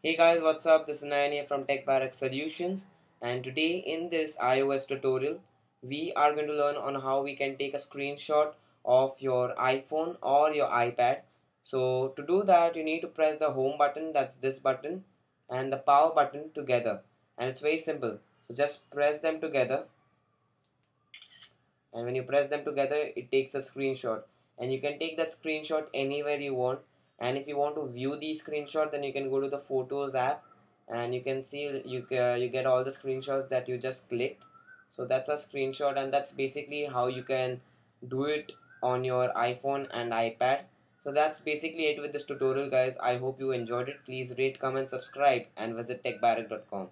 Hey guys, what's up? This is Nayan here from Tech Barrack Solutions and today in this iOS tutorial we are going to learn on how we can take a screenshot of your iPhone or your iPad. So to do that you need to press the home button that's this button and the power button together and it's very simple. So just press them together and when you press them together it takes a screenshot and you can take that screenshot anywhere you want and if you want to view the screenshot then you can go to the photos app and you can see you uh, you get all the screenshots that you just clicked. So that's a screenshot and that's basically how you can do it on your iphone and ipad. So that's basically it with this tutorial guys. I hope you enjoyed it. Please rate comment subscribe and visit techbarrack.com